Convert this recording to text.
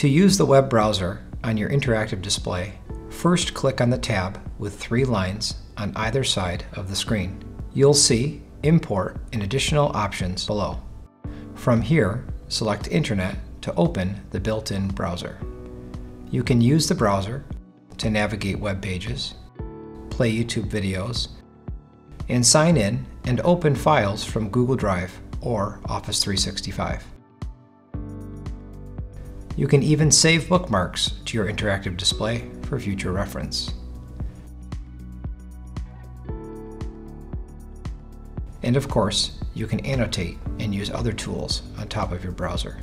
To use the web browser on your interactive display, first click on the tab with three lines on either side of the screen. You'll see Import and additional options below. From here, select Internet to open the built-in browser. You can use the browser to navigate web pages, play YouTube videos, and sign in and open files from Google Drive or Office 365. You can even save bookmarks to your interactive display for future reference. And of course, you can annotate and use other tools on top of your browser.